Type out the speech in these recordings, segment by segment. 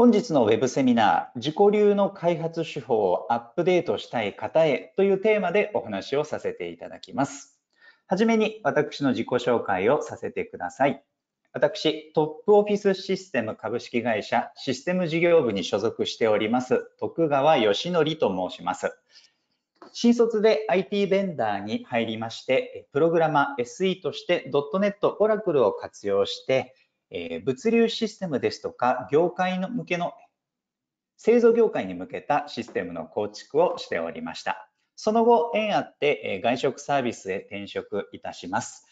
本日のウェブセミナー、自己流の開発手法をアップデートしたい方へというテーマでお話をさせていただきます。はじめに私の自己紹介をさせてください。私、トップオフィスシステム株式会社システム事業部に所属しております、徳川義則と申します。新卒で IT ベンダーに入りまして、プログラマー SE として .NET、Oracle を活用して、え物流システムですとか、業界の向けの、製造業界に向けたシステムの構築をしておりました。その後、縁あって外食サービスへ転職いたします。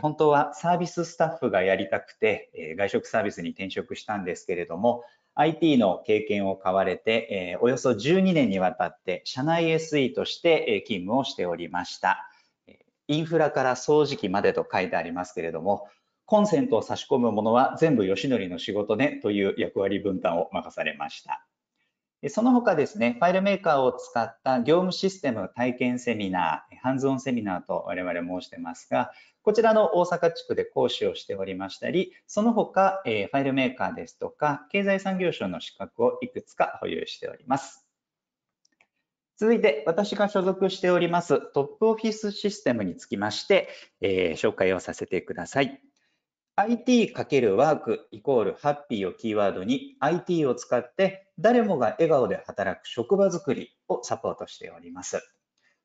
本当はサービススタッフがやりたくて外食サービスに転職したんですけれども、IT の経験を買われて、およそ12年にわたって社内 SE として勤務をしておりました。インフラから掃除機までと書いてありますけれども、コンセントを差し込むものは全部吉典の仕事ねという役割分担を任されました。その他ですね、ファイルメーカーを使った業務システム体験セミナー、ハンズオンセミナーと我々申してますが、こちらの大阪地区で講師をしておりましたり、その他、えファイルメーカーですとか、経済産業省の資格をいくつか保有しております。続いて、私が所属しておりますトップオフィスシステムにつきまして、えー、紹介をさせてください。IT× ワークイコールハッピーをキーワードに IT を使って誰もが笑顔で働く職場づくりをサポートしております。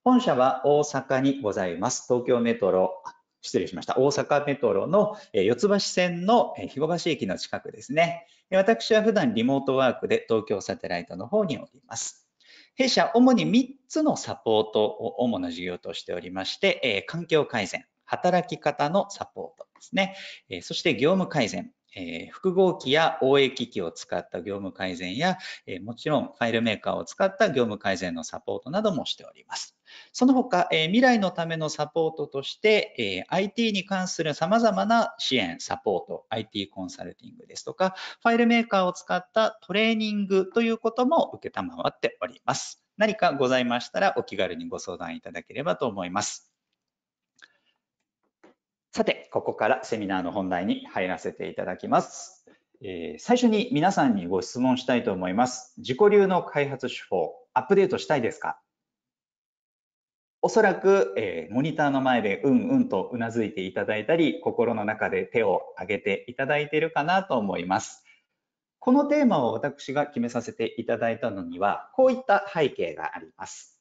本社は大阪にございます。東京メトロ、失礼しました。大阪メトロの四ツ橋線の日後橋駅の近くですね。私は普段リモートワークで東京サテライトの方におります。弊社、主に3つのサポートを主な事業としておりまして、環境改善、働き方のサポートですね。そして業務改善、え複合機や OA 機器を使った業務改善や、えもちろんファイルメーカーを使った業務改善のサポートなどもしております。その他、え未来のためのサポートとして、え IT に関する様々な支援、サポート、IT コンサルティングですとか、ファイルメーカーを使ったトレーニングということも受けたまわっております。何かございましたらお気軽にご相談いただければと思います。さて、ここからセミナーの本題に入らせていただきます。えー、最初に皆さんにご質問したいと思います。自己流の開発手法、アップデートしたいですか？おそらく、えー、モニターの前でうんうんとうなずいていただいたり、心の中で手を挙げていただいているかなと思います。このテーマを私が決めさせていただいたのには、こういった背景があります。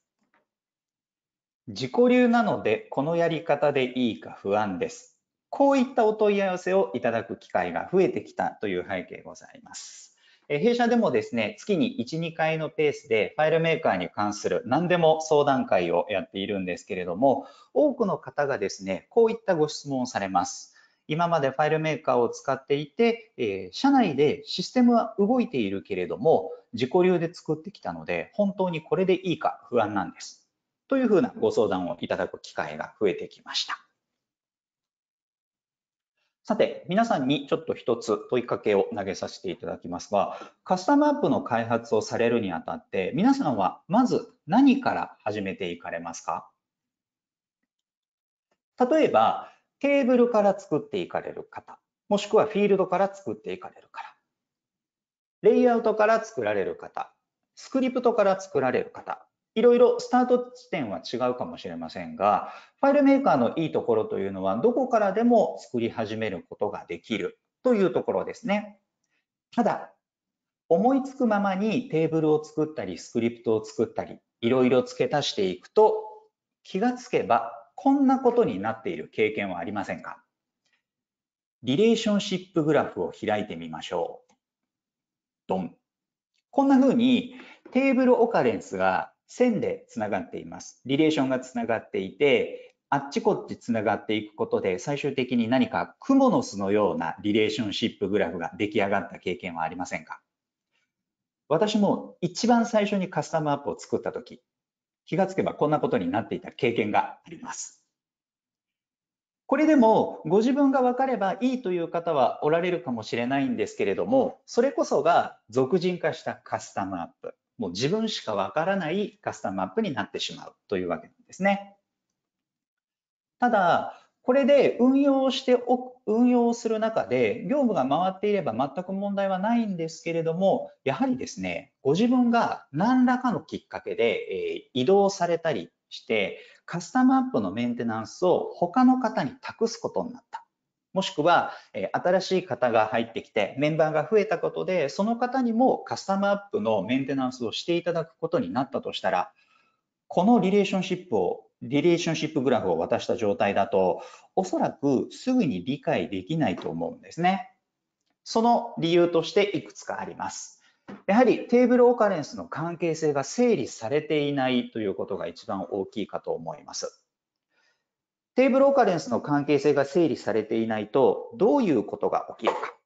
自己流なのでこのやり方でいいか不安です。こういったお問い合わせをいただく機会が増えてきたという背景ございます。弊社でもですね、月に1、2回のペースでファイルメーカーに関する何でも相談会をやっているんですけれども、多くの方がですね、こういったご質問をされます。今までファイルメーカーを使っていて、え社内でシステムは動いているけれども、自己流で作ってきたので、本当にこれでいいか不安なんです。というふうなご相談をいただく機会が増えてきました。さて、皆さんにちょっと一つ問いかけを投げさせていただきますが、カスタムアップの開発をされるにあたって、皆さんはまず何から始めていかれますか？例えば、テーブルから作っていかれる方、もしくはフィールドから作っていかれる方、レイアウトから作られる方、スクリプトから作られる方、いろいろスタート地点は違うかもしれませんが、ファイルメーカーのいいところというのは、どこからでも作り始めることができるというところですね。ただ、思いつくままにテーブルを作ったり、スクリプトを作ったり、いろいろ付け足していくと、気がつけばこんなことになっている経験はありませんか？リレーションシップグラフを開いてみましょう。ドン。こんな風にテーブルオカレンスが線でつながっています。リレーションがつながっていて、あっちこっちつながっていくことで、最終的に何かクモの巣のようなリレーションシップグラフが出来上がった経験はありませんか？私も一番最初にカスタムアップを作ったとき、気がつけばこんなことになっていた経験があります。これでもご自分が分かればいいという方はおられるかもしれないんですけれども、それこそが俗人化したカスタムアップ。もう自分しかわからないカスタムアップになってしまうというわけなんですね。ただ、これで運用してお運用する中で業務が回っていれば全く問題はないんですけれども、やはりですね、ご自分が何らかのきっかけで、え移動されたりして、カスタムアップのメンテナンスを他の方に託すことになった。もしくは、え新しい方が入ってきてメンバーが増えたことで、その方にもカスタムアップのメンテナンスをしていただくことになったとしたら、このリレーションシップをリレーションシップグラフを渡した状態だと、おそらくすぐに理解できないと思うんですね。その理由としていくつかあります。やはりテーブルオカレンスの関係性が整理されていないということが一番大きいかと思います。テーブルオカレンスの関係性が整理されていないと、どういうことが起きるか。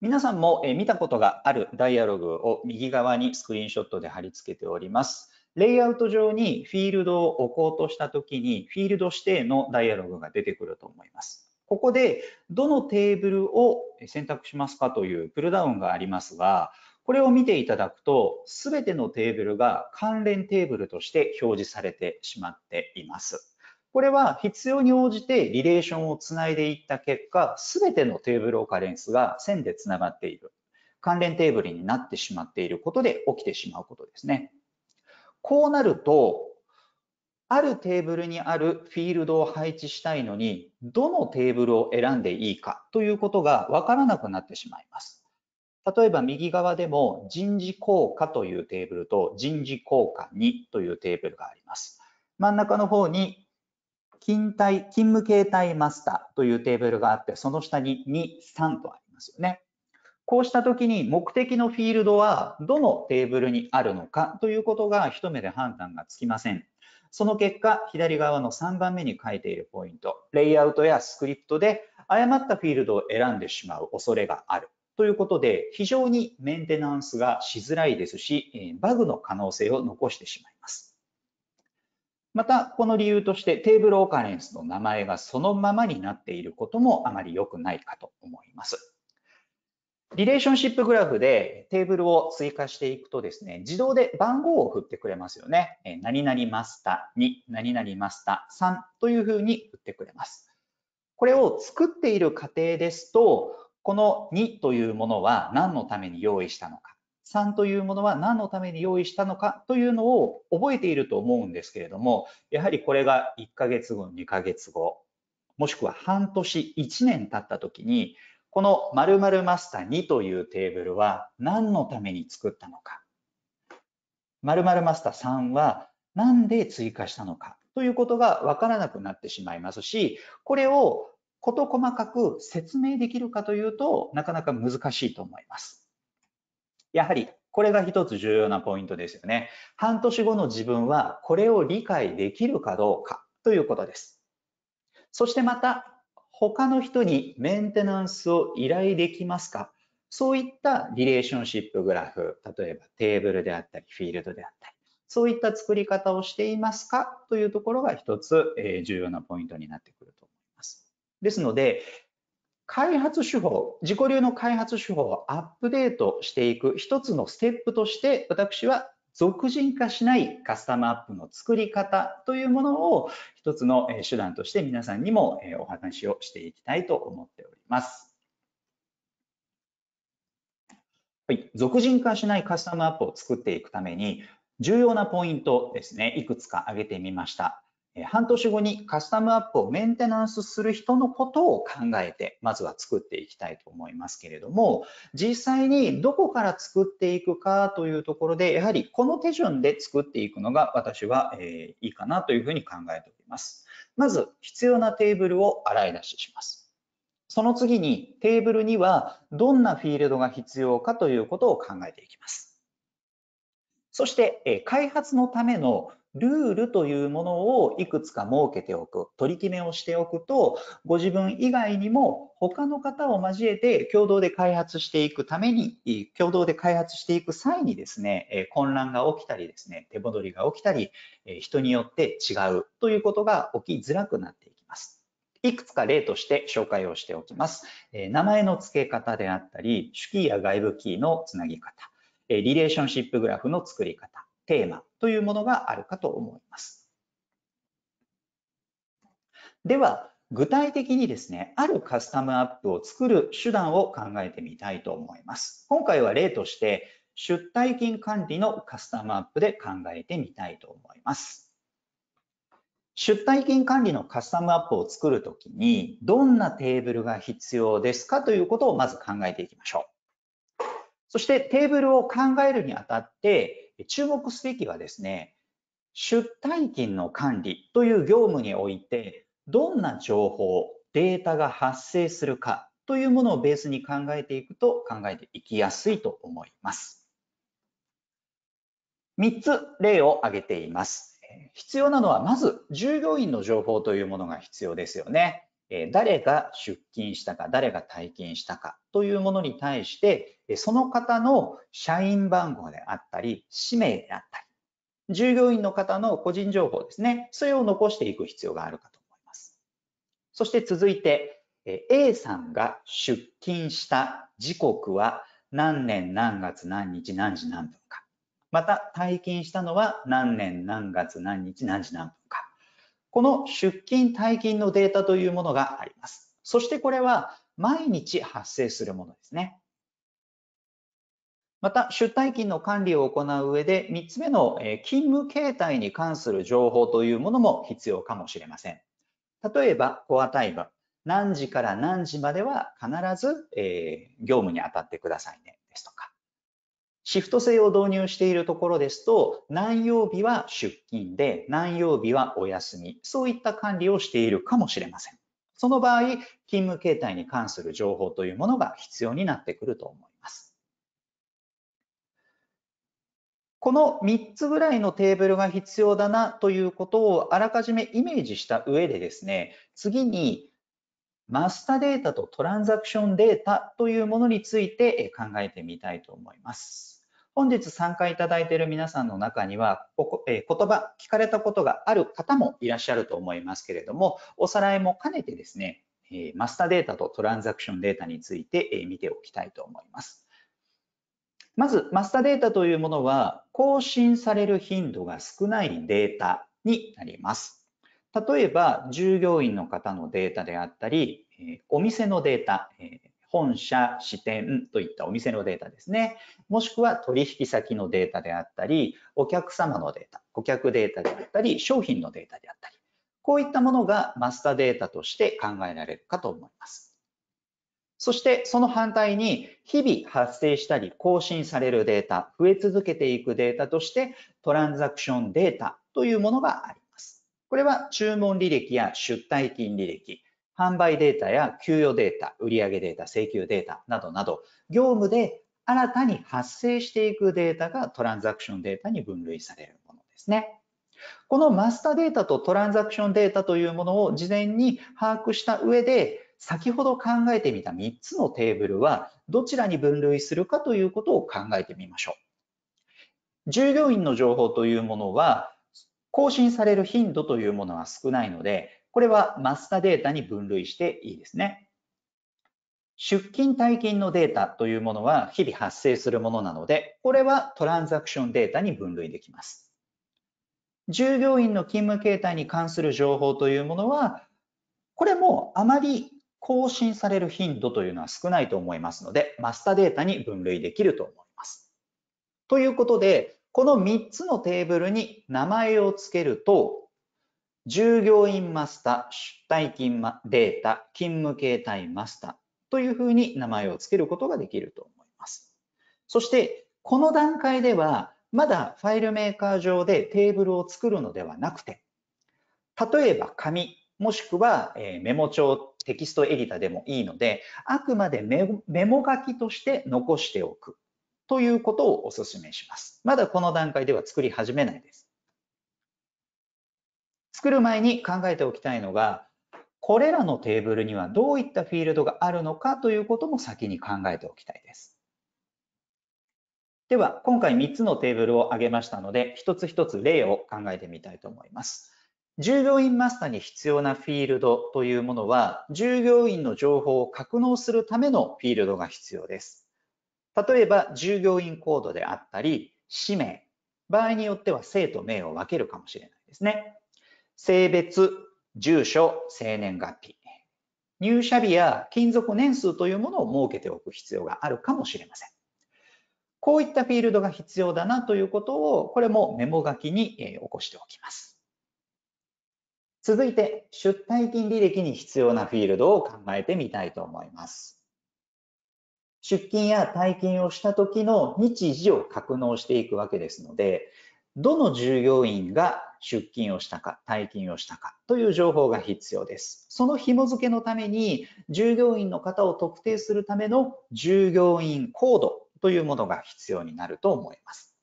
皆さんも見たことがあるダイアログを右側にスクリーンショットで貼り付けております。レイアウト上にフィールドを置こうとしたときに、フィールド指定のダイアログが出てくると思います。ここで、どのテーブルを選択しますかというプルダウンがありますが、これを見ていただくと、すべてのテーブルが関連テーブルとして表示されてしまっています。これは必要に応じてリレーションをつないでいった結果、すべてのテーブルオカレンスが線でつながっている。関連テーブルになってしまっていることで起きてしまうことですね。こうなると、あるテーブルにあるフィールドを配置したいのに、どのテーブルを選んでいいかということがわからなくなってしまいます。例えば右側でも人事効果というテーブルと人事効果2というテーブルがあります。真ん中の方に勤務勤務形態マスターというテーブルがあって、その下に2、3とありますよね。こうした時に目的のフィールドはどのテーブルにあるのかということが一目で判断がつきません。その結果、左側の3番目に書いているポイント、レイアウトやスクリプトで誤ったフィールドを選んでしまう恐れがある。ということで、非常にメンテナンスがしづらいですし、バグの可能性を残してしまいます。また、この理由としてテーブルオーカレンスの名前がそのままになっていることもあまり良くないかと思います。リレーションシップグラフでテーブルを追加していくとですね、自動で番号を振ってくれますよね。何々マスター2、何々マスター3というふうに振ってくれます。これを作っている過程ですと、この2というものは何のために用意したのか、3というものは何のために用意したのかというのを覚えていると思うんですけれども、やはりこれが1ヶ月後、2ヶ月後、もしくは半年、1年経った時に、この〇〇マスター2というテーブルは何のために作ったのか。〇〇マスター3は何で追加したのかということがわからなくなってしまいますし、これを事細かく説明できるかというとなかなか難しいと思います。やはりこれが一つ重要なポイントですよね。半年後の自分はこれを理解できるかどうかということです。そしてまた他の人にメンテナンスを依頼できますか？そういったリレーションシップグラフ、例えばテーブルであったり、フィールドであったり、そういった作り方をしていますか？というところが一つ、重要なポイントになってくると思います。ですので、開発手法、自己流の開発手法をアップデートしていく一つのステップとして、私は俗人化しないカスタムアップの作り方というものを一つの手段として皆さんにもお話をしていきたいと思っております。はい、俗人化しないカスタムアップを作っていくために重要なポイントですね、いくつか挙げてみました。半年後にカスタムアップをメンテナンスする人のことを考えて、まずは作っていきたいと思いますけれども、実際にどこから作っていくかというところで、やはりこの手順で作っていくのが私は、えいいかなというふうに考えております。まず、必要なテーブルを洗い出しします。その次にテーブルにはどんなフィールドが必要かということを考えていきます。そして、開発のためのルールというものをいくつか設けておく、取り決めをしておくと、ご自分以外にも他の方を交えて共同で開発していくために、共同で開発していく際にですね、混乱が起きたりですね、手戻りが起きたり、人によって違うということが起きづらくなっていきます。いくつか例として紹介をしておきます。名前の付け方であったり、主キーや外部キーのつなぎ方、リレーションシップグラフの作り方、テーマというものがあるかと思います。では、具体的にですね、あるカスタムアップを作る手段を考えてみたいと思います。今回は例として、出退金管理のカスタムアップで考えてみたいと思います。出退金管理のカスタムアップを作るときに、どんなテーブルが必要ですかということをまず考えていきましょう。そしてテーブルを考えるにあたって、注目すべきはですね、出退金の管理という業務において、どんな情報、データが発生するかというものをベースに考えていくと考えていきやすいと思います。3つ例を挙げています。必要なのは、まず従業員の情報というものが必要ですよね。誰が出勤したか、誰が退勤したかというものに対して、その方の社員番号であったり、氏名であったり、従業員の方の個人情報ですね、それを残していく必要があるかと思います。そして続いて、A さんが出勤した時刻は何年何月何日何時何分か。また退勤したのは何年何月何日何時何分。この出勤退勤のデータというものがあります。そしてこれは毎日発生するものですね。また、出退勤の管理を行う上で、3つ目の勤務形態に関する情報というものも必要かもしれません。例えば、コアタイム。何時から何時までは必ず、え業務に当たってくださいね。シフト制を導入しているところですと、何曜日は出勤で、何曜日はお休み、そういった管理をしているかもしれません。その場合、勤務形態に関する情報というものが必要になってくると思います。この3つぐらいのテーブルが必要だなということをあらかじめイメージした上でですね、次にマスターデータとトランザクションデータというものについて考えてみたいと思います。本日参加いただいている皆さんの中には、言葉聞かれたことがある方もいらっしゃると思いますけれども、おさらいも兼ねてですね、マスターデータとトランザクションデータについて、見ておきたいと思います。まず、マスターデータというものは、更新される頻度が少ないデータになります。例えば、従業員の方のデータであったり、お店のデータ、本社、支店といったお店のデータですね。もしくは取引先のデータであったり、お客様のデータ、顧客データであったり、商品のデータであったり、こういったものがマスターデータとして考えられるかと思います。そしてその反対に日々発生したり更新されるデータ、増え続けていくデータとしてトランザクションデータというものがあります。これは注文履歴や出退金履歴、販売データや給与データ、売上データ、請求データなどなど、業務で新たに発生していくデータがトランザクションデータに分類されるものですね。このマスターデータとトランザクションデータというものを事前に把握した上で、先ほど考えてみた3つのテーブルはどちらに分類するかということを考えてみましょう。従業員の情報というものは更新される頻度というものは少ないので、これはマスターデータに分類していいですね。出勤退勤のデータというものは日々発生するものなので、これはトランザクションデータに分類できます。従業員の勤務形態に関する情報というものは、これもあまり更新される頻度というのは少ないと思いますので、マスターデータに分類できると思います。ということで、この3つのテーブルに名前を付けると、従業員マスター、出退勤データ、勤務形態マスターというふうに名前を付けることができると思います。そして、この段階では、まだファイルメーカー上でテーブルを作るのではなくて、例えば紙、もしくはメモ帳、テキストエディタでもいいので、あくまでメモ書きとして残しておくということをお勧めします。まだこの段階では作り始めないです。作る前に考えておきたいのが、これらのテーブルにはどういったフィールドがあるのかということも先に考えておきたいです。では、今回3つのテーブルを挙げましたので、一つ一つ例を考えてみたいと思います。従業員マスターに必要なフィールドというものは、従業員の情報を格納するためのフィールドが必要です。例えば、従業員コードであったり、氏名、場合によっては姓と名を分けるかもしれないですね。性別、住所、生年月日、入社日や勤続年数というものを設けておく必要があるかもしれません。こういったフィールドが必要だなということを、これもメモ書きに起こしておきます。続いて、出退勤履歴に必要なフィールドを考えてみたいと思います。出勤や退勤をした時の日時を格納していくわけですので、どの従業員が出勤をしたか、退勤をしたかという情報が必要です。その紐付けのために、従業員の方を特定するための従業員コードというものが必要になると思います。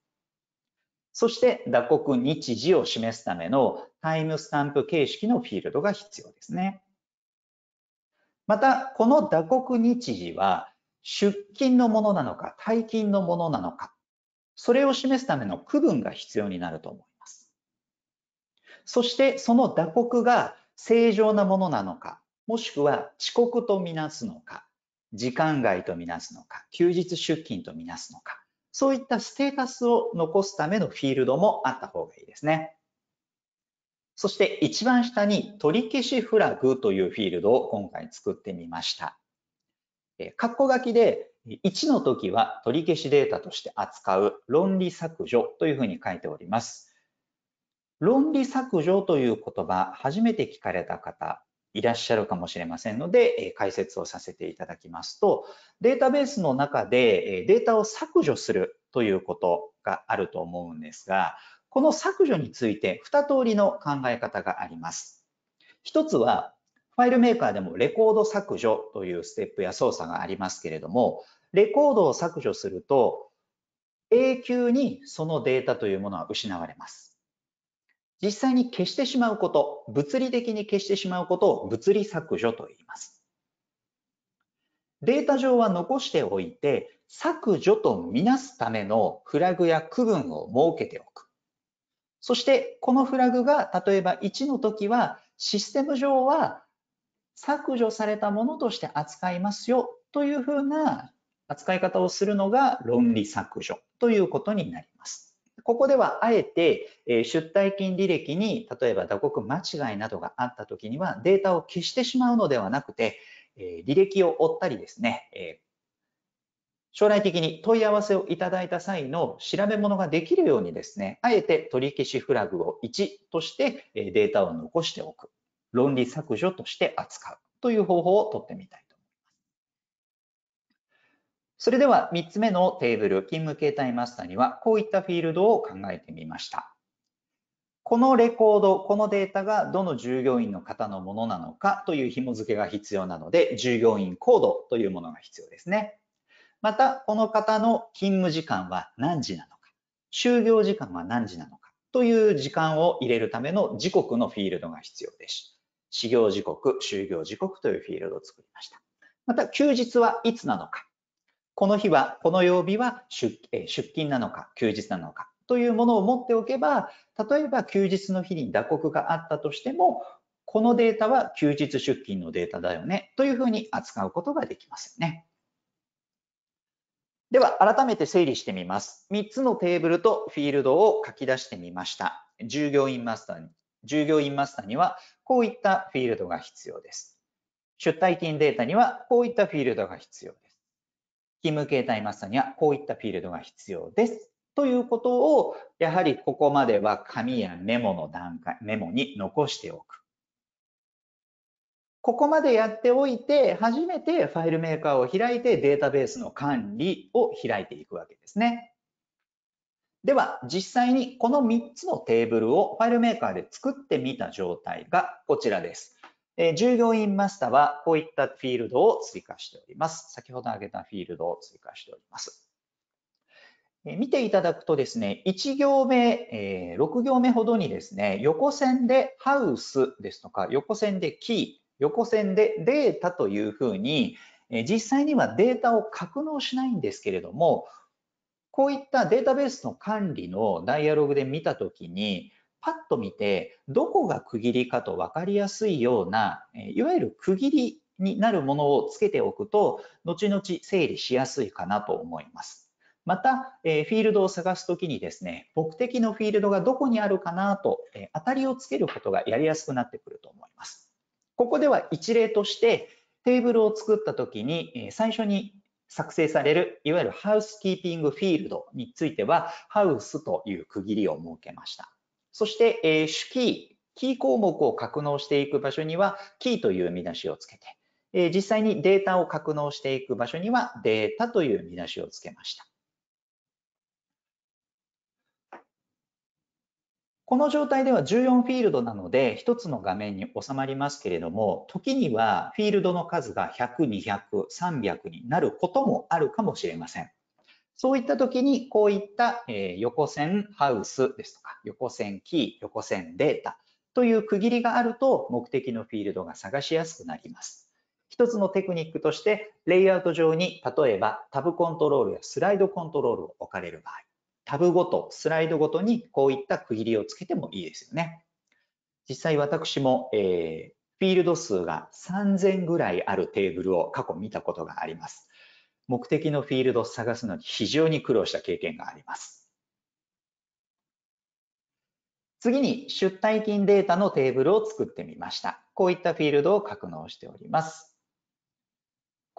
そして打刻日時を示すためのタイムスタンプ形式のフィールドが必要ですね。また、この打刻日時は出勤のものなのか退勤のものなのか、それを示すための区分が必要になると思います。そしてその打刻が正常なものなのか、もしくは遅刻とみなすのか、時間外とみなすのか、休日出勤とみなすのか、そういったステータスを残すためのフィールドもあった方がいいですね。そして一番下に取り消しフラグというフィールドを今回作ってみました。括弧書きで1の時は取り消しデータとして扱う論理削除というふうに書いております。論理削除という言葉、初めて聞かれた方いらっしゃるかもしれませんので、解説をさせていただきますと、データベースの中でデータを削除するということがあると思うんですが、この削除について2通りの考え方があります。一つは、ファイルメーカーでもレコード削除というステップや操作がありますけれども、レコードを削除すると、永久にそのデータというものは失われます。実際に消してしまうこと、物理的に消してしまうことを物理削除と言います。データ上は残しておいて、削除とみなすためのフラグや区分を設けておく。そして、このフラグが例えば1の時は、システム上は削除されたものとして扱いますよというふうな扱い方をするのが論理削除ということになります。ここではあえて出退勤履歴に例えば打刻間違いなどがあった時にはデータを消してしまうのではなくて履歴を追ったりですね将来的に問い合わせをいただいた際の調べ物ができるようにですねあえて取り消しフラグを1としてデータを残しておく論理削除として扱うという方法をとってみたいと思いますそれでは3つ目のテーブル、勤務形態マスターにはこういったフィールドを考えてみました。このレコード、このデータがどの従業員の方のものなのかという紐付けが必要なので、従業員コードというものが必要ですね。また、この方の勤務時間は何時なのか、就業時間は何時なのかという時間を入れるための時刻のフィールドが必要です。始業時刻、就業時刻というフィールドを作りました。また、休日はいつなのか、この日は、この曜日は出勤なのか、休日なのかというものを持っておけば、例えば休日の日に打刻があったとしても、このデータは休日出勤のデータだよねというふうに扱うことができますよね。では、改めて整理してみます。3つのテーブルとフィールドを書き出してみました。従業員マスターに従業員マスターにはこういったフィールドが必要です。出退勤データにはこういったフィールドが必要です。勤務形態マスターにはこういったフィールドが必要です。ということを、やはりここまでは紙やメモの段階、メモに残しておく。ここまでやっておいて、初めてファイルメーカーを開いてデータベースの管理を開いていくわけですね。では、実際にこの3つのテーブルをファイルメーカーで作ってみた状態がこちらです。従業員マスターはこういったフィールドを追加しております。先ほど挙げたフィールドを追加しております。見ていただくとですね、1行目、6行目ほどにですね、横線でハウスですとか、横線でキー、横線でデータというふうに、実際にはデータを格納しないんですけれども、こういったデータベースの管理のダイアログで見たときに、パッと見て、どこが区切りかと分かりやすいような、いわゆる区切りになるものをつけておくと、後々整理しやすいかなと思います。また、えフィールドを探すときにですね、目的のフィールドがどこにあるかなと、え当たりをつけることがやりやすくなってくると思います。ここでは一例として、テーブルを作った時に最初に作成されるいわゆるハウスキーピングフィールドについてはハウスという区切りを設けました。そして、え主キー、キー項目を格納していく場所にはキーという見出しをつけて、え実際にデータを格納していく場所にはデータという見出しをつけました。この状態では14フィールドなので、1つの画面に収まりますけれども、時にはフィールドの数が100、200、300になることもあるかもしれません。そういった時に、こういった横線ハウスですとか、横線キー、横線データという区切りがあると、目的のフィールドが探しやすくなります。一つのテクニックとして、レイアウト上に、例えばタブコントロールやスライドコントロールを置かれる場合、タブごと、スライドごとにこういった区切りをつけてもいいですよね。実際私も、えー、フィールド数が3000ぐらいあるテーブルを過去見たことがあります。目的のフィールドを探すのに非常に苦労した経験があります。次に出退勤データのテーブルを作ってみました。こういったフィールドを格納しております。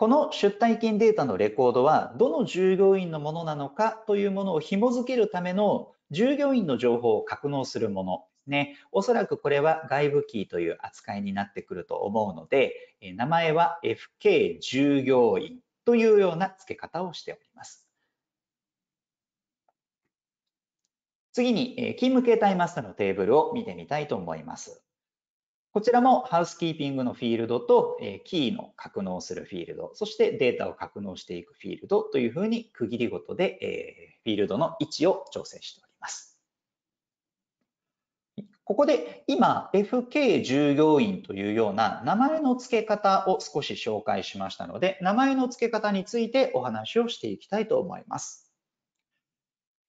この出退勤データのレコードはどの従業員のものなのかというものを紐付けるための従業員の情報を格納するものですね。おそらくこれは外部キーという扱いになってくると思うので、名前は FK 従業員というような付け方をしております。次に、勤務形態マスターのテーブルを見てみたいと思います。こちらもハウスキーピングのフィールドと、えキーの格納するフィールド、そしてデータを格納していくフィールドというふうに区切りごとで、えフィールドの位置を調整しております。ここで今 FK 従業員というような名前の付け方を少し紹介しましたので、名前の付け方についてお話をしていきたいと思います。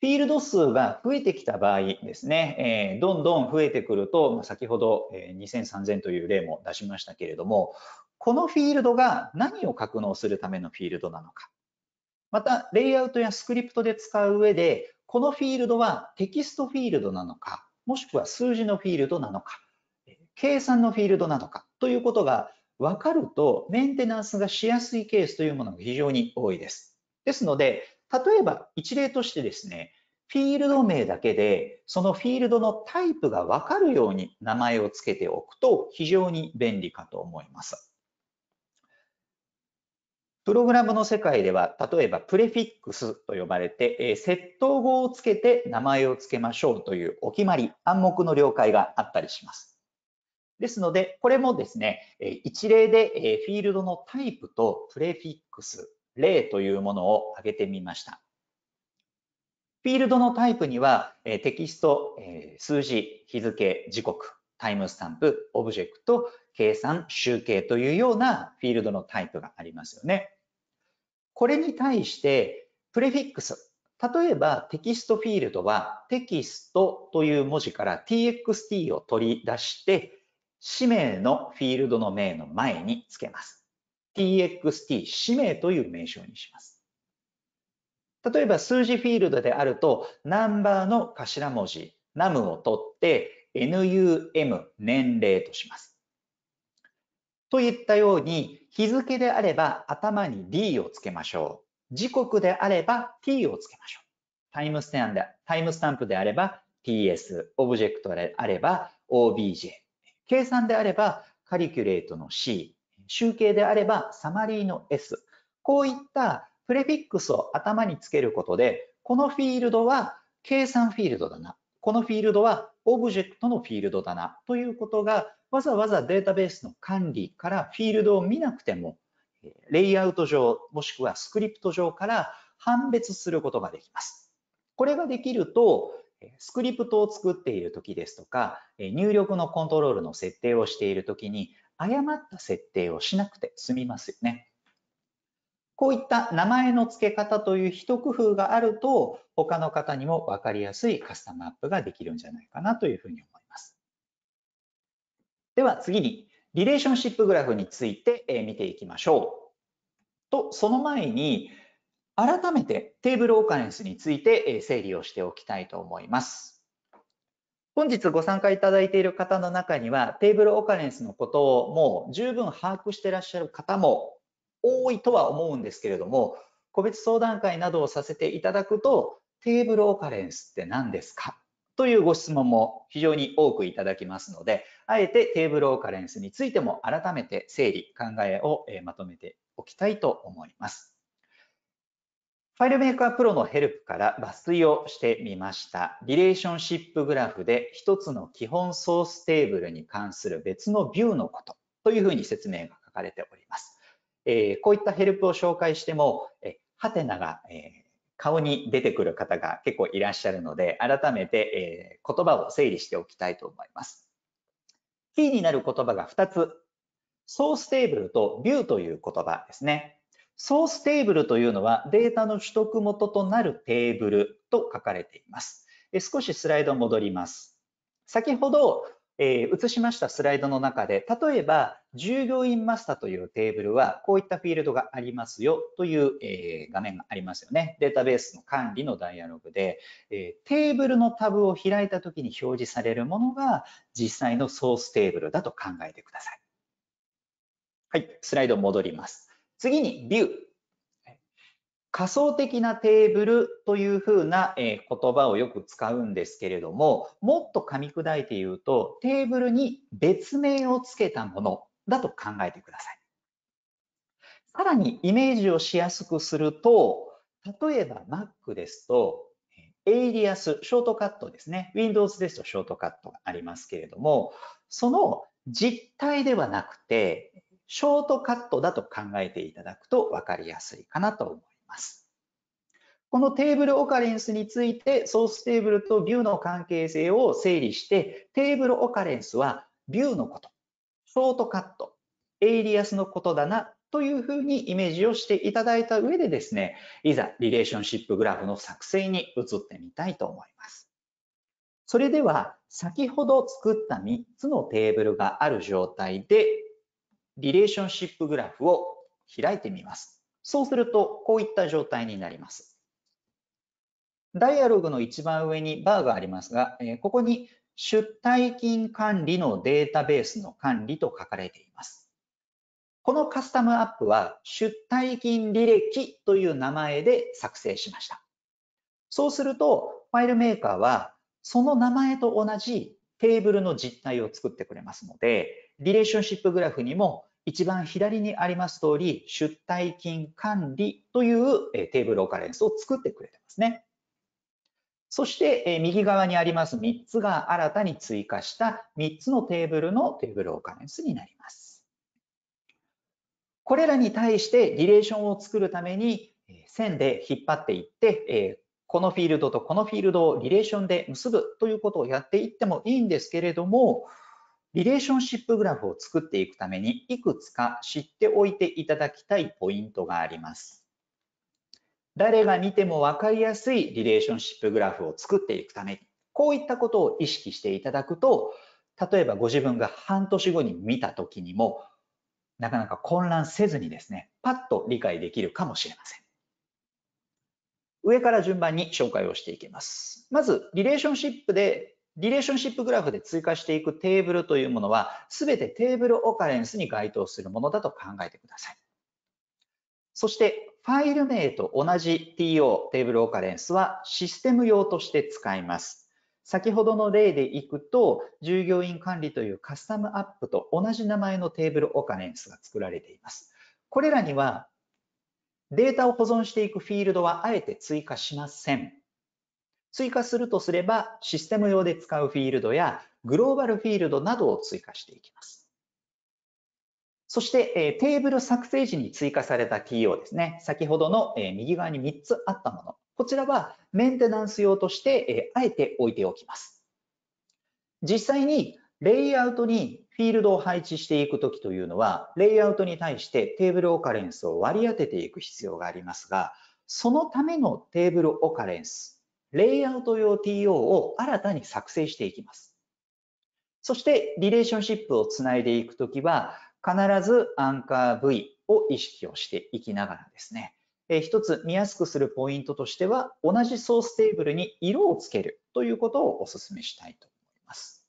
フィールド数が増えてきた場合ですね、どんどん増えてくると、先ほど2000、3000という例も出しましたけれども、このフィールドが何を格納するためのフィールドなのか。また、レイアウトやスクリプトで使う上で、このフィールドはテキストフィールドなのか、もしくは数字のフィールドなのか、計算のフィールドなのかということが分かると、メンテナンスがしやすいケースというものが非常に多いです。ですので、例えば一例としてですね、フィールド名だけで、そのフィールドのタイプがわかるように名前を付けておくと非常に便利かと思います。プログラムの世界では、例えばプレフィックスと呼ばれて、窃盗語をつけて名前を付けましょうというお決まり、暗黙の了解があったりします。ですので、これもですね、一例でフィールドのタイプとプレフィックス、例というものを挙げてみました。フィールドのタイプには、テキスト、数字、日付、時刻、タイムスタンプ、オブジェクト、計算、集計というようなフィールドのタイプがありますよね。これに対して、プレフィックス。例えばテキストフィールドはテキストという文字から txt を取り出して、氏名のフィールドの名の前につけます。Txt 氏名という名称にします。例えば数字フィールドであると、ナンバーの頭文字、num を取って num 年齢とします。といったように、日付であれば頭に d をつけましょう。時刻であれば t をつけましょう。タイムスタンタイムスタンプであれば ts、オブジェクトであれば obj、計算であればカリキュレートの c、集計であればサマリーの S。こういったプレフィックスを頭につけることで、このフィールドは計算フィールドだな。このフィールドはオブジェクトのフィールドだなということがわざわざデータベースの管理からフィールドを見なくてもレイアウト上もしくはスクリプト上から判別することができます。これができるとスクリプトを作っている時ですとか入力のコントロールの設定をしている時に誤った設定をしなくて済みますよね。こういった名前の付け方という一工夫があると、他の方にも分かりやすいカスタムアップができるんじゃないかなというふうに思います。では次に、リレーションシップグラフについて見ていきましょう。と、その前に、改めてテーブルオーカレンスについて整理をしておきたいと思います。本日ご参加いただいている方の中には、テーブルオカレンスのことをもう十分把握していらっしゃる方も多いとは思うんですけれども、個別相談会などをさせていただくと、テーブルオカレンスって何ですか？というご質問も非常に多くいただきますので、あえてテーブルオカレンスについても改めて整理、考えをまとめておきたいと思います。ファイルメーカープロのヘルプから抜粋をしてみました。リレーションシップグラフで一つの基本ソーステーブルに関する別のビューのことというふうに説明が書かれております。えー、こういったヘルプを紹介しても、えハテナが、えー、顔に出てくる方が結構いらっしゃるので、改めて、えー、言葉を整理しておきたいと思います。キーになる言葉が2つ。ソーステーブルとビューという言葉ですね。ソーステーブルというのはデータの取得元となるテーブルと書かれています。少しスライド戻ります。先ほど、えー、映しましたスライドの中で、例えば、従業員マスターというテーブルは、こういったフィールドがありますよという、えー、画面がありますよね。データベースの管理のダイアログで、えー、テーブルのタブを開いたときに表示されるものが、実際のソーステーブルだと考えてください。はい、スライド戻ります。次に View。仮想的なテーブルというふうな言葉をよく使うんですけれども、もっと噛み砕いて言うと、テーブルに別名をつけたものだと考えてください。さらにイメージをしやすくすると、例えば Mac ですと、エイリアス、ショートカットですね。Windows ですとショートカットがありますけれども、その実体ではなくて、ショートカットだと考えていただくと分かりやすいかなと思います。このテーブルオカレンスについてソーステーブルとビューの関係性を整理してテーブルオカレンスはビューのこと、ショートカット、エイリアスのことだなというふうにイメージをしていただいた上でですね、いざリレーションシップグラフの作成に移ってみたいと思います。それでは先ほど作った3つのテーブルがある状態でリレーションシップグラフを開いてみます。そうすると、こういった状態になります。ダイアログの一番上にバーがありますが、ここに出退金管理のデータベースの管理と書かれています。このカスタムアップは出退金履歴という名前で作成しました。そうすると、ファイルメーカーはその名前と同じテーブルの実態を作ってくれますので、リレーションシップグラフにも一番左にあります通り、出退金管理というテーブルオカレンスを作ってくれてますね。そして右側にあります3つが新たに追加した3つのテーブルのテーブルオカレンスになります。これらに対してリレーションを作るために線で引っ張っていってこのフィールドとこのフィールドをリレーションで結ぶということをやっていってもいいんですけれども、リレーションシップグラフを作っていくためにいくつか知っておいていただきたいポイントがあります。誰が見ても分かりやすいリレーションシップグラフを作っていくために、こういったことを意識していただくと、例えばご自分が半年後に見た時にも、なかなか混乱せずにですね、パッと理解できるかもしれません。上から順番に紹介をしていきます。まず、リレーションシップで、リレーションシップグラフで追加していくテーブルというものは、すべてテーブルオカレンスに該当するものだと考えてください。そして、ファイル名と同じ TO、テーブルオカレンスはシステム用として使います。先ほどの例でいくと、従業員管理というカスタムアップと同じ名前のテーブルオカレンスが作られています。これらにはデータを保存していくフィールドはあえて追加しません。追加するとすれば、システム用で使うフィールドやグローバルフィールドなどを追加していきます。そして、テーブル作成時に追加された TO ですね。先ほどの、右側に3つあったもの。こちらはメンテナンス用として、あえて置いておきます。実際にレイアウトにフィールドを配置していくときというのは、レイアウトに対してテーブルオカレンスを割り当てていく必要がありますが、そのためのテーブルオカレンス、レイアウト用 TO を新たに作成していきます。そして、リレーションシップをつないでいくときは、必ずアンカー V を意識をしていきながらですね、一つ見やすくするポイントとしては、同じソーステーブルに色をつけるということをお勧めしたいと思います。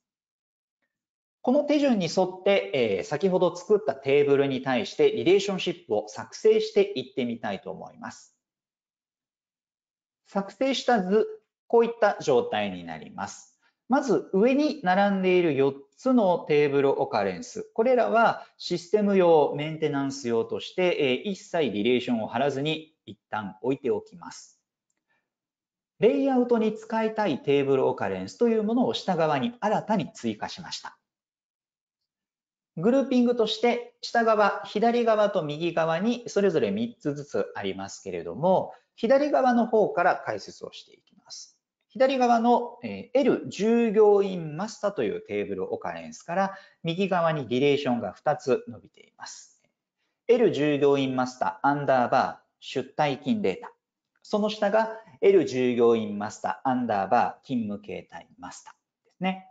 この手順に沿って、先ほど作ったテーブルに対してリレーションシップを作成していってみたいと思います。作成した図、こういった状態になります。まず上に並んでいる4つのテーブルオカレンス。これらはシステム用、メンテナンス用として、一切リレーションを貼らずに一旦置いておきます。レイアウトに使いたいテーブルオカレンスというものを下側に新たに追加しました。グルーピングとして下側、左側と右側にそれぞれ3つずつありますけれども、左側の方から解説をしていきます。左側の L 従業員マスターというテーブルオカレンスから右側にリレーションが2つ伸びています。L 従業員マスターアンダーバー出退勤データ。その下が L 従業員マスターアンダーバー勤務形態マスターですね。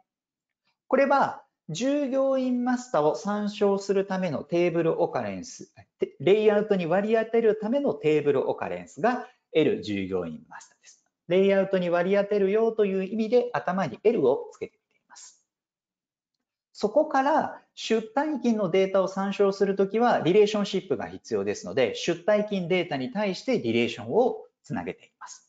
これは従業員マスターを参照するためのテーブルオカレンス、レイアウトに割り当てるためのテーブルオカレンスが L 従業員マスターです。レイアウトに割り当てるよという意味で頭に L をつけてみています。そこから出退勤のデータを参照するときはリレーションシップが必要ですので、出退勤データに対してリレーションをつなげています。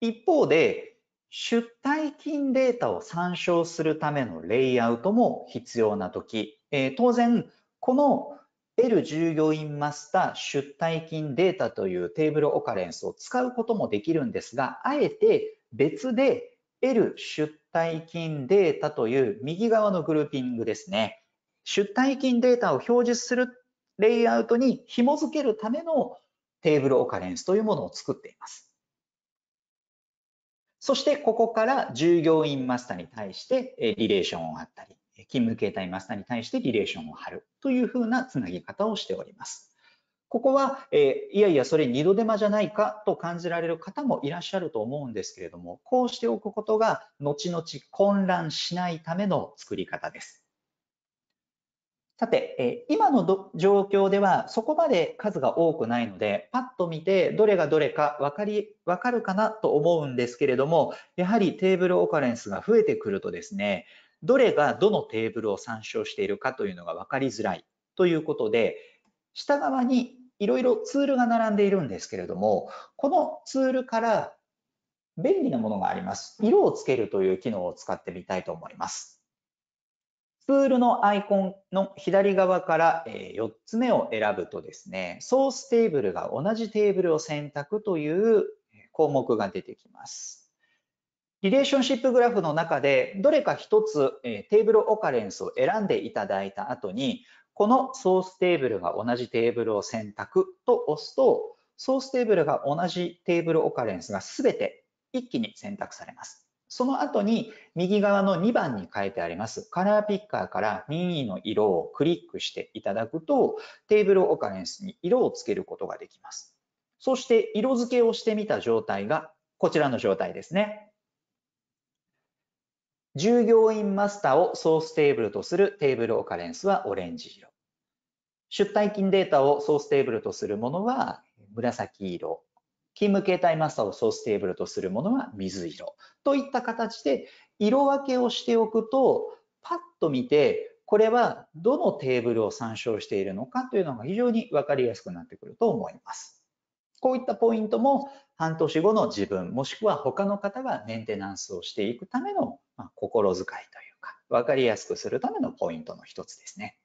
一方で、出退勤データを参照するためのレイアウトも必要なとき、えー、当然、この L 従業員マスター出退勤データというテーブルオカレンスを使うこともできるんですが、あえて別で L 出退勤データという右側のグルーピングですね。出退勤データを表示するレイアウトに紐付けるためのテーブルオカレンスというものを作っています。そしてここから従業員マスターに対してリレーションを貼ったり、勤務形態マスターに対してリレーションを貼るというふうなつなぎ方をしております。ここは、えいやいや、それ二度手間じゃないかと感じられる方もいらっしゃると思うんですけれども、こうしておくことが後々混乱しないための作り方です。さて、え今の状況ではそこまで数が多くないので、パッと見てどれがどれか分かり、分かるかなと思うんですけれども、やはりテーブルオカレンスが増えてくるとですね、どれがどのテーブルを参照しているかというのが分かりづらいということで、下側にいろいろツールが並んでいるんですけれども、このツールから便利なものがあります。色をつけるという機能を使ってみたいと思います。ツールのアイコンの左側から4つ目を選ぶとですね、ソーステーブルが同じテーブルを選択という項目が出てきます。リレーションシップグラフの中でどれか一つテーブルオカレンスを選んでいただいた後に、このソーステーブルが同じテーブルを選択と押すと、ソーステーブルが同じテーブルオカレンスがすべて一気に選択されます。その後に右側の2番に書いてありますカラーピッカーから任意の色をクリックしていただくとテーブルオカレンスに色をつけることができます。そして色付けをしてみた状態がこちらの状態ですね。従業員マスターをソーステーブルとするテーブルオカレンスはオレンジ色。出退勤データをソーステーブルとするものは紫色。勤務形態マスターをソーステーブルとするものは水色といった形で色分けをしておくとパッと見てこれはどのテーブルを参照しているのかというのが非常に分かりやすくなってくると思います。こういったポイントも半年後の自分もしくは他の方がメンテナンスをしていくための心遣いというか分かりやすくするためのポイントの一つですね。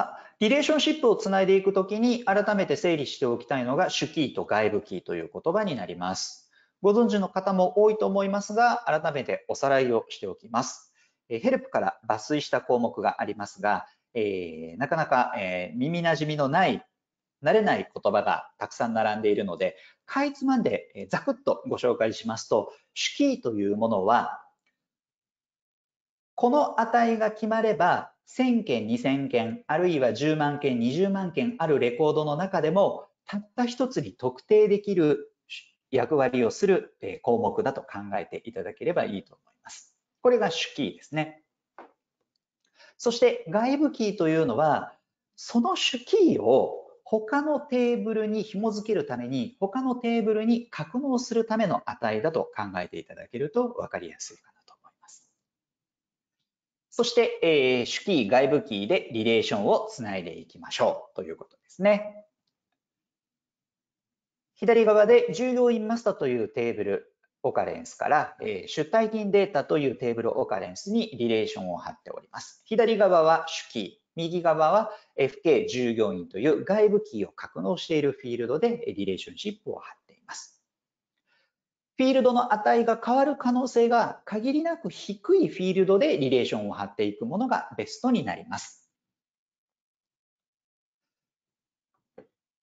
さあ、リレーションシップをつないでいくときに改めて整理しておきたいのが主キーと外部キーという言葉になります。ご存知の方も多いと思いますが、改めておさらいをしておきます。ヘルプから抜粋した項目がありますが、えー、なかなか、えー、耳なじみのない、慣れない言葉がたくさん並んでいるので、かいつまんで、えー、ざくっとご紹介しますと、主キーというものは、この値が決まれば、1000件、2000件、あるいは10万件、20万件あるレコードの中でも、たった一つに特定できる役割をする項目だと考えていただければいいと思います。これが主キーですね。そして外部キーというのは、その主キーを他のテーブルに紐付けるために、他のテーブルに格納するための値だと考えていただけると分かりやすいかな。そして、えー、主キー、外部キーでリレーションをつないでいきましょうということですね。左側で従業員マスターというテーブル、オカレンスから、えー、出退勤データというテーブルオカレンスにリレーションを貼っております。左側は主キー、右側は FK 従業員という外部キーを格納しているフィールドでリレーションシップを貼っています。フィールドの値が変わる可能性が限りなく低いフィールドでリレーションを貼っていくものがベストになります。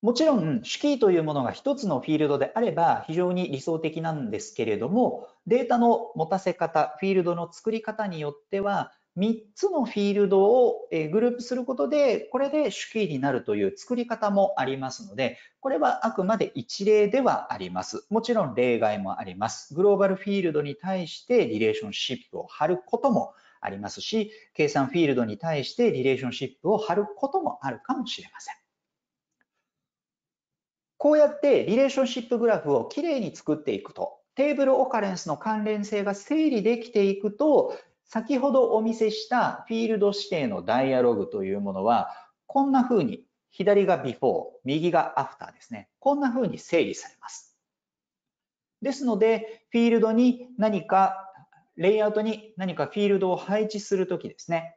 もちろん、主キーというものが一つのフィールドであれば非常に理想的なんですけれども、データの持たせ方、フィールドの作り方によっては、3つのフィールドをグループすることで、これで主キーになるという作り方もありますので、これはあくまで一例ではあります。もちろん例外もあります。グローバルフィールドに対してリレーションシップを貼ることもありますし、計算フィールドに対してリレーションシップを貼ることもあるかもしれません。こうやってリレーションシップグラフをきれいに作っていくと、テーブルオカレンスの関連性が整理できていくと、先ほどお見せしたフィールド指定のダイアログというものは、こんな風に左が before、右が after ですね。こんな風に整理されます。ですので、フィールドに何か、レイアウトに何かフィールドを配置するときですね。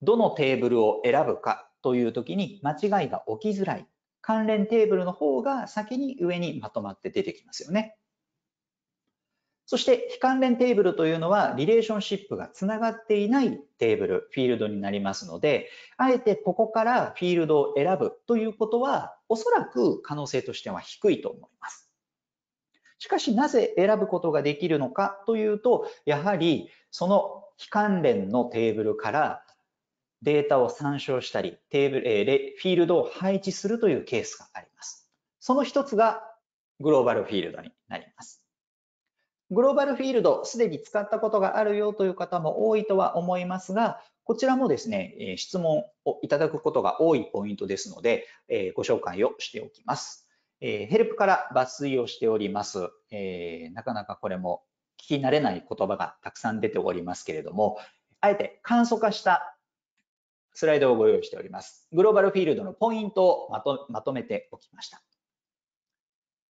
どのテーブルを選ぶかというときに間違いが起きづらい。関連テーブルの方が先に上にまとまって出てきますよね。そして非関連テーブルというのはリレーションシップがつながっていないテーブル、フィールドになりますので、あえてここからフィールドを選ぶということは、おそらく可能性としては低いと思います。しかしなぜ選ぶことができるのかというと、やはりその非関連のテーブルからデータを参照したり、テーブル、え、フィールドを配置するというケースがあります。その一つがグローバルフィールドになります。グローバルフィールド、すでに使ったことがあるよという方も多いとは思いますが、こちらもですね、質問をいただくことが多いポイントですので、ご紹介をしておきます。ヘルプから抜粋をしております。なかなかこれも聞き慣れない言葉がたくさん出ておりますけれども、あえて簡素化したスライドをご用意しております。グローバルフィールドのポイントをまとめておきました。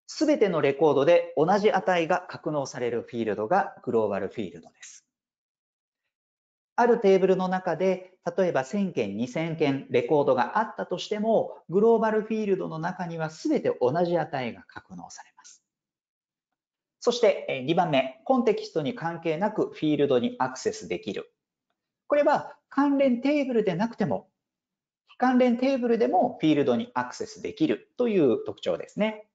すべてのレコードで同じ値が格納されるフィールドがグローバルフィールドです。あるテーブルの中で、例えば1000件、2000件レコードがあったとしても、グローバルフィールドの中にはすべて同じ値が格納されます。そして2番目、コンテキストに関係なくフィールドにアクセスできる。これは関連テーブルでなくても、非関連テーブルでもフィールドにアクセスできるという特徴ですね。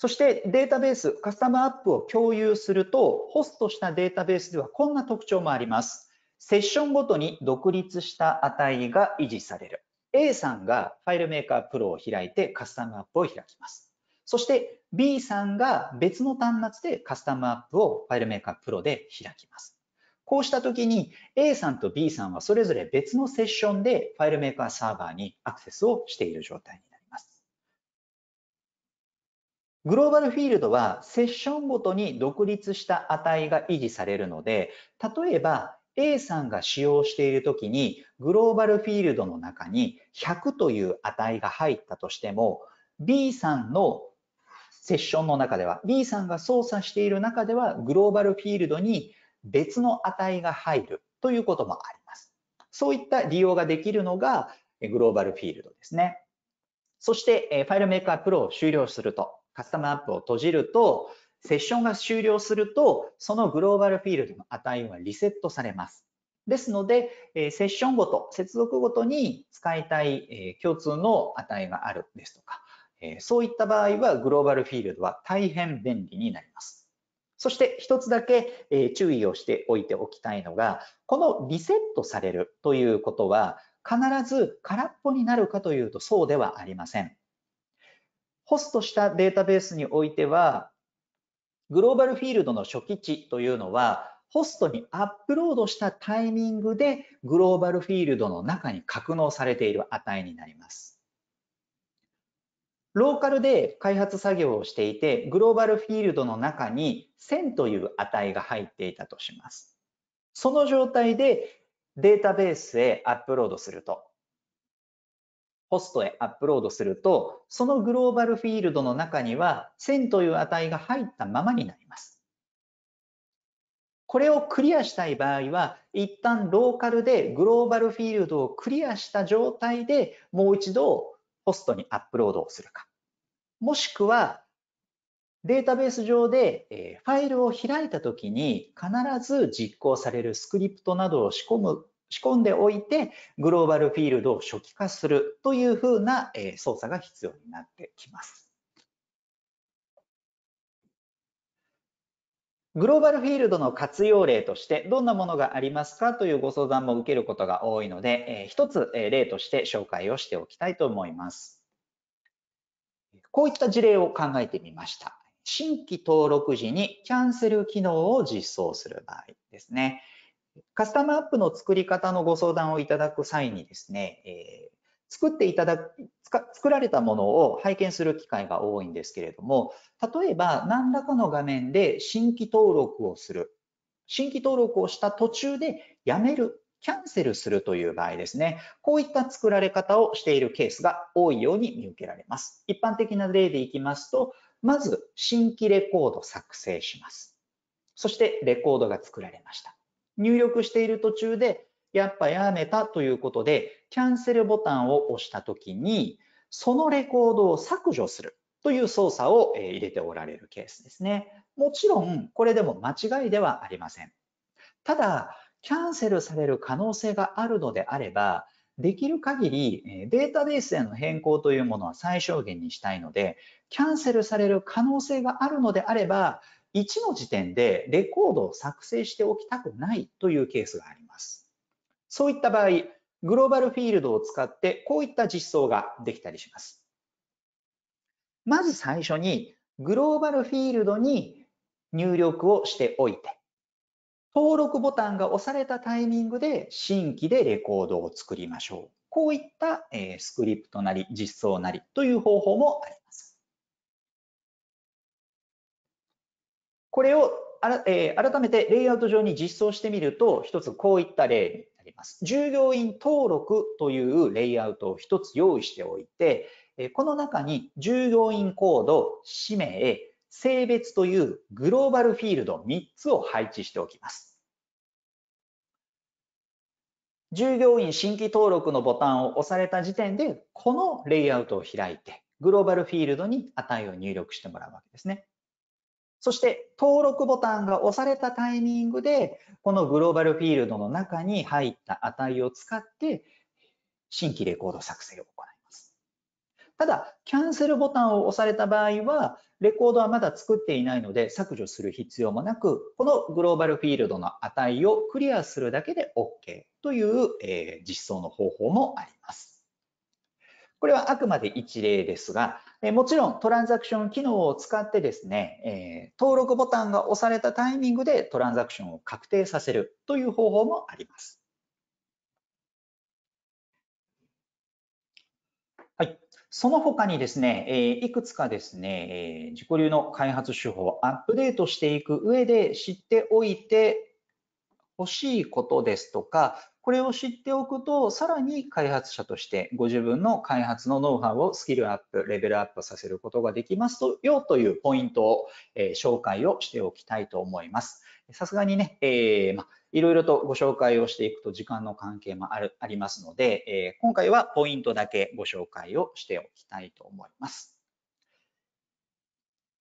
そしてデータベース、カスタムアップを共有すると、ホストしたデータベースではこんな特徴もあります。セッションごとに独立した値が維持される。A さんがファイルメーカープロを開いてカスタムアップを開きます。そして B さんが別の端末でカスタムアップをファイルメーカープロで開きます。こうしたときに A さんと B さんはそれぞれ別のセッションでファイルメーカーサーバーにアクセスをしている状態にグローバルフィールドはセッションごとに独立した値が維持されるので、例えば A さんが使用しているときにグローバルフィールドの中に100という値が入ったとしても B さんのセッションの中では B さんが操作している中ではグローバルフィールドに別の値が入るということもあります。そういった利用ができるのがグローバルフィールドですね。そしてファイルメーカープロを終了するとカスタムアップを閉じると、セッションが終了すると、そのグローバルフィールドの値はリセットされます。ですので、セッションごと、接続ごとに使いたい共通の値があるですとか、そういった場合はグローバルフィールドは大変便利になります。そして一つだけ注意をしておいておきたいのが、このリセットされるということは、必ず空っぽになるかというとそうではありません。ホストしたデータベースにおいては、グローバルフィールドの初期値というのは、ホストにアップロードしたタイミングでグローバルフィールドの中に格納されている値になります。ローカルで開発作業をしていて、グローバルフィールドの中に1000という値が入っていたとします。その状態でデータベースへアップロードすると、ホストへアップロードすると、そのグローバルフィールドの中には1000という値が入ったままになります。これをクリアしたい場合は、一旦ローカルでグローバルフィールドをクリアした状態でもう一度ホストにアップロードをするか。もしくは、データベース上でファイルを開いたときに必ず実行されるスクリプトなどを仕込む仕込んでおいて、グローバルフィールドを初期化するというふうな操作が必要になってきます。グローバルフィールドの活用例としてどんなものがありますかというご相談も受けることが多いので、一つ例として紹介をしておきたいと思います。こういった事例を考えてみました。新規登録時にキャンセル機能を実装する場合ですね。カスタムアップの作り方のご相談をいただく際にですね、えー、作っていただく、作られたものを拝見する機会が多いんですけれども、例えば何らかの画面で新規登録をする。新規登録をした途中でやめる、キャンセルするという場合ですね。こういった作られ方をしているケースが多いように見受けられます。一般的な例でいきますと、まず新規レコード作成します。そしてレコードが作られました。入力している途中でやっぱやめたということで、キャンセルボタンを押したときに、そのレコードを削除するという操作を入れておられるケースですね。もちろん、これでも間違いではありません。ただ、キャンセルされる可能性があるのであれば、できる限りデータベースへの変更というものは最小限にしたいので、キャンセルされる可能性があるのであれば、1の時点でレコードを作成しておきたくないというケースがあります。そういった場合、グローバルフィールドを使ってこういった実装ができたりします。まず最初にグローバルフィールドに入力をしておいて、登録ボタンが押されたタイミングで新規でレコードを作りましょう。こういったスクリプトなり実装なりという方法もあります。これを改めてレイアウト上に実装してみると、一つこういった例になります。従業員登録というレイアウトを一つ用意しておいて、この中に従業員コード、氏名、性別というグローバルフィールド3つを配置しておきます。従業員新規登録のボタンを押された時点で、このレイアウトを開いて、グローバルフィールドに値を入力してもらうわけですね。そして登録ボタンが押されたタイミングで、このグローバルフィールドの中に入った値を使って、新規レコード作成を行います。ただ、キャンセルボタンを押された場合は、レコードはまだ作っていないので削除する必要もなく、このグローバルフィールドの値をクリアするだけで OK という、え実装の方法もあります。これはあくまで一例ですが、もちろんトランザクション機能を使ってですね、登録ボタンが押されたタイミングでトランザクションを確定させるという方法もあります。はい。その他にですね、いくつかですね、自己流の開発手法をアップデートしていく上で知っておいて欲しいことですとか、これを知っておくと、さらに開発者としてご自分の開発のノウハウをスキルアップ、レベルアップさせることができますよというポイントを、え、紹介をしておきたいと思います。さすがにね、えー、まいろいろとご紹介をしていくと時間の関係もあるありますので、えー、今回はポイントだけご紹介をしておきたいと思います。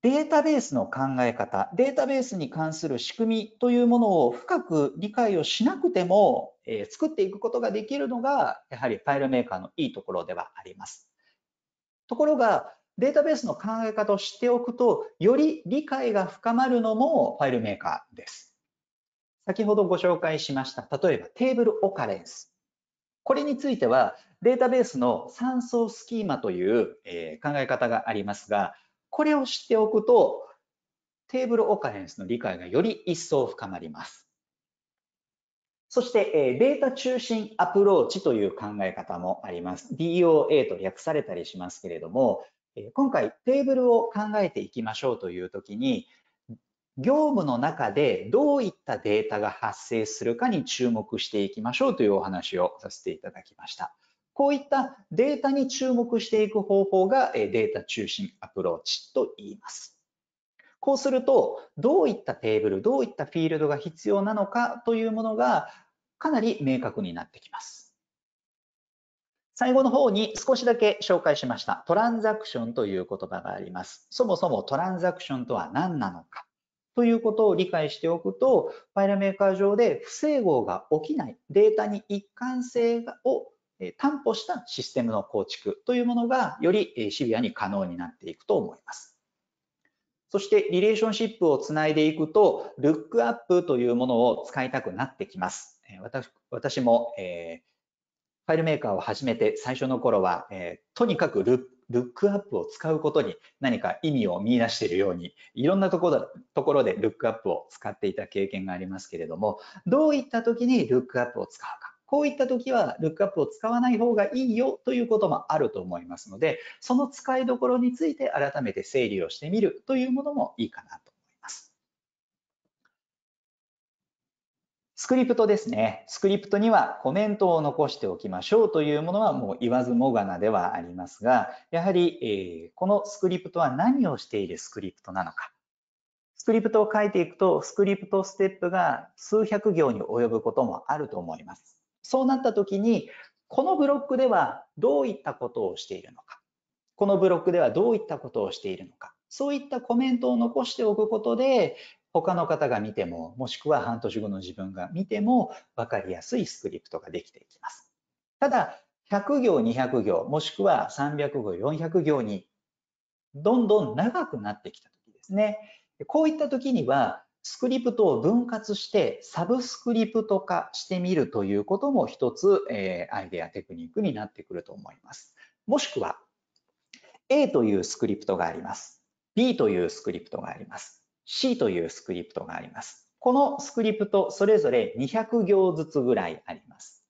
データベースの考え方、データベースに関する仕組みというものを深く理解をしなくても、えー、作っていくことができるのが、やはりファイルメーカーのいいところではあります。ところが、データベースの考え方を知っておくと、より理解が深まるのもファイルメーカーです。先ほどご紹介しました、例えばテーブルオカレンス。これについては、データベースの3層スキーマという、えー、考え方がありますが、これを知っておくと、テーブルオカレンスの理解がより一層深まります。そして、データ中心アプローチという考え方もあります。DOA と略されたりしますけれども、今回テーブルを考えていきましょうというときに、業務の中でどういったデータが発生するかに注目していきましょうというお話をさせていただきました。こういったデータに注目していく方法がデータ中心アプローチと言います。こうすると、どういったテーブル、どういったフィールドが必要なのかというものがかなり明確になってきます。最後の方に少しだけ紹介しましたトランザクションという言葉があります。そもそもトランザクションとは何なのかということを理解しておくと、ファイルメーカー上で不整合が起きないデータに一貫性を担保したシステムの構築というものがよりシビアに可能になっていくと思います。そしてリレーションシップをつないでいくと、ルックアップというものを使いたくなってきます。私私も、えー、ファイルメーカーを始めて最初の頃は、えー、とにかくルルックアップを使うことに何か意味を見出しているように、いろんなところところでルックアップを使っていた経験がありますけれども、どういった時にルックアップを使うか。こういった時はルックアップを使わない方がいいよということもあると思いますので、その使いどころについて改めて整理をしてみるというものもいいかなと思います。スクリプトですね。スクリプトにはコメントを残しておきましょうというものはもう言わずもがなではありますが、やはり、え、このスクリプトは何をしているスクリプトなのか。スクリプトを書いていくと、スクリプトステップが数百行に及ぶこともあると思います。そうなった時に、このブロックではどういったことをしているのか、このブロックではどういったことをしているのか、そういったコメントを残しておくことで、他の方が見ても、もしくは半年後の自分が見ても分かりやすいスクリプトができていきます。ただ、100行、200行、もしくは300行、400行にどんどん長くなってきた時ですね。こういった時には、スクリプトを分割してサブスクリプト化してみるということも一つ、えー、アイデアテクニックになってくると思います。もしくは A というスクリプトがあります。B というスクリプトがあります。C というスクリプトがあります。このスクリプトそれぞれ200行ずつぐらいあります。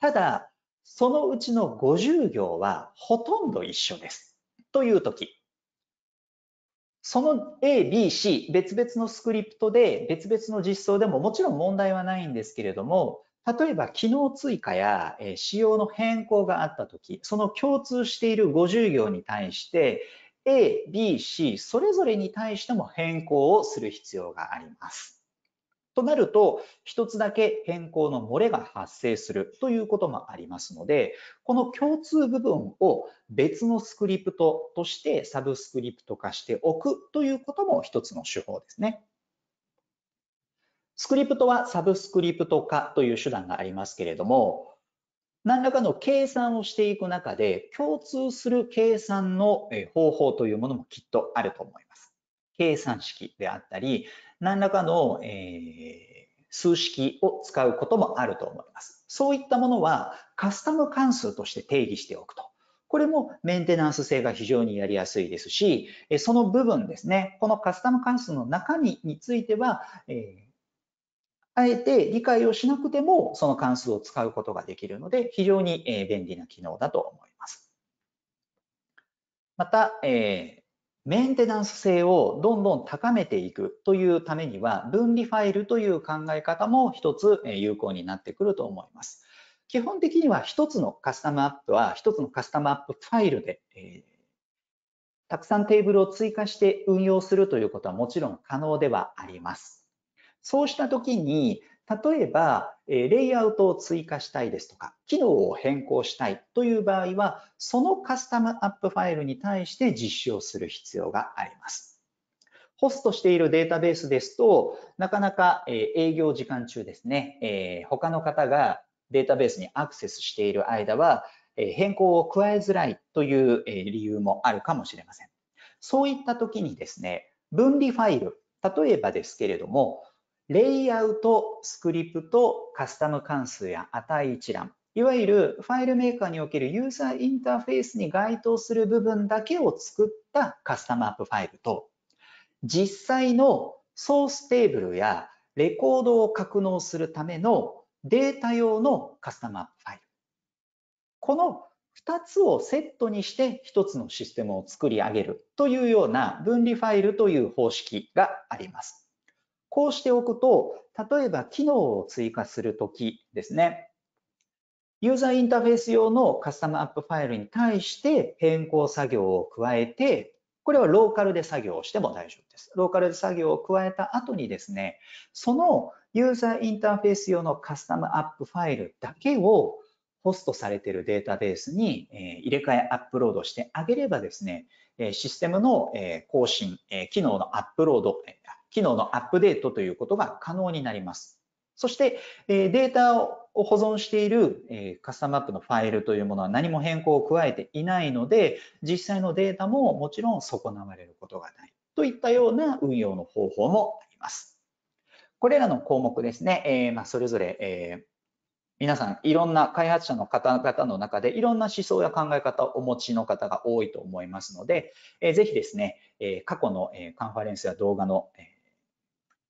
ただ、そのうちの50行はほとんど一緒です。というとき、その A、B、C、別々のスクリプトで別々の実装でももちろん問題はないんですけれども、例えば機能追加や仕様の変更があったとき、その共通している50行に対して A、B、C それぞれに対しても変更をする必要があります。となると、一つだけ変更の漏れが発生するということもありますので、この共通部分を別のスクリプトとしてサブスクリプト化しておくということも一つの手法ですね。スクリプトはサブスクリプト化という手段がありますけれども、何らかの計算をしていく中で共通する計算の方法というものもきっとあると思います。計算式であったり、何らかの、えー、数式を使うこともあると思います。そういったものはカスタム関数として定義しておくと。これもメンテナンス性が非常にやりやすいですし、その部分ですね、このカスタム関数の中身については、えー、あえて理解をしなくてもその関数を使うことができるので、非常に便利な機能だと思います。また、えーメンテナンス性をどんどん高めていくというためには、分離ファイルという考え方も一つ有効になってくると思います。基本的には一つのカスタムアップは一つのカスタムアップファイルで、え、たくさんテーブルを追加して運用するということはもちろん可能ではあります。そうしたときに例えば、レイアウトを追加したいですとか、機能を変更したいという場合は、そのカスタムアップファイルに対して実施をする必要があります。ホストしているデータベースですと、なかなか営業時間中ですね、他の方がデータベースにアクセスしている間は、変更を加えづらいという理由もあるかもしれません。そういった時にですね、分離ファイル、例えばですけれども、レイアウト、スクリプト、カスタム関数や値一覧、いわゆるファイルメーカーにおけるユーザーインターフェースに該当する部分だけを作ったカスタムアップファイルと、実際のソーステーブルやレコードを格納するためのデータ用のカスタムアップファイル。この2つをセットにして1つのシステムを作り上げるというような分離ファイルという方式があります。こうしておくと、例えば機能を追加するときですね、ユーザーインターフェース用のカスタムアップファイルに対して変更作業を加えて、これはローカルで作業をしても大丈夫です。ローカルで作業を加えた後にですね、そのユーザーインターフェース用のカスタムアップファイルだけをホストされているデータベースに入れ替えアップロードしてあげればですね、システムの更新、機能のアップロード、機能のアップデートということが可能になります。そしてデータを保存しているカスタムアップのファイルというものは何も変更を加えていないので、実際のデータももちろん損なわれることがないといったような運用の方法もあります。これらの項目ですね、え、ま、それぞれ、え皆さん、いろんな開発者の方々の中で、いろんな思想や考え方をお持ちの方が多いと思いますので、えー、ぜひですね、え、過去の、カンファレンスや動画の、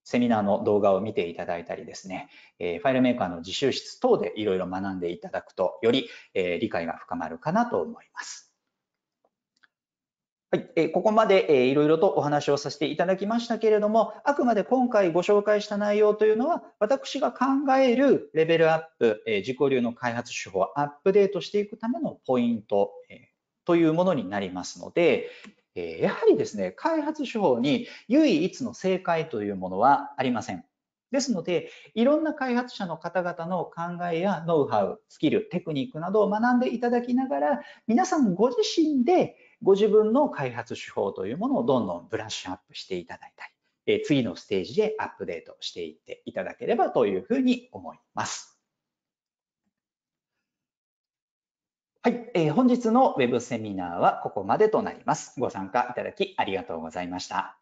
セミナーの動画を見ていただいたりですね、えー、ファイルメーカーの自習室等でいろいろ学んでいただくと、より、えー、理解が深まるかなと思います。はい、えここまで、いろいろとお話をさせていただきましたけれども、あくまで今回ご紹介した内容というのは、私が考えるレベルアップ、え自己流の開発手法をアップデートしていくためのポイント、えというものになりますので、えやはりですね、開発手法に唯一の正解というものはありません。ですので、いろんな開発者の方々の考えやノウハウ、スキル、テクニックなどを学んでいただきながら、皆さんご自身でご自分の開発手法というものをどんどんブラッシュアップしていただいたり、え次のステージでアップデートしていっていただければというふうに思います。はい、えー、本日のウェブセミナーはここまでとなります。ご参加いただきありがとうございました。